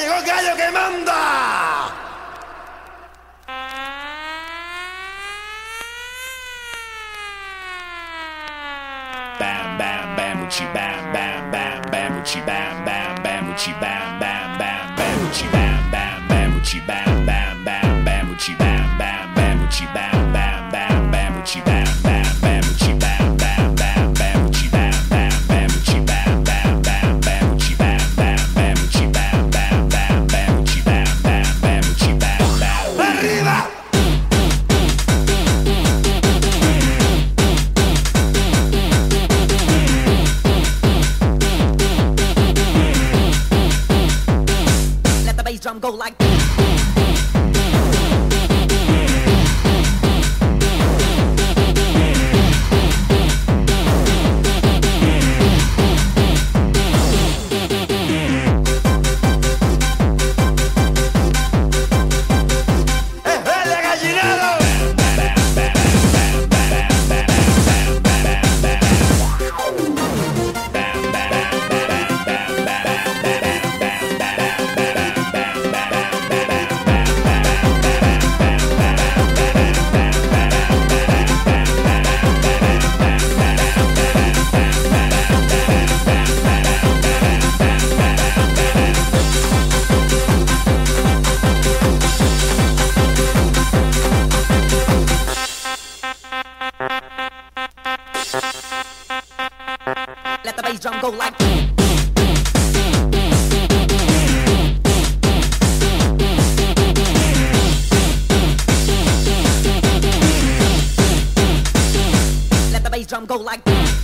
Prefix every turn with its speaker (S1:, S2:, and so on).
S1: llegó el gallo que manda.
S2: Bam bam bam bam bam bam bam uchi bam bam bam uchi bam bam bam bam bam bam bam uchi bam bam bam bam uchi bam bam bam uchi bam bam
S3: Drum go like
S1: ¡Es
S3: go like Let the bass drum go like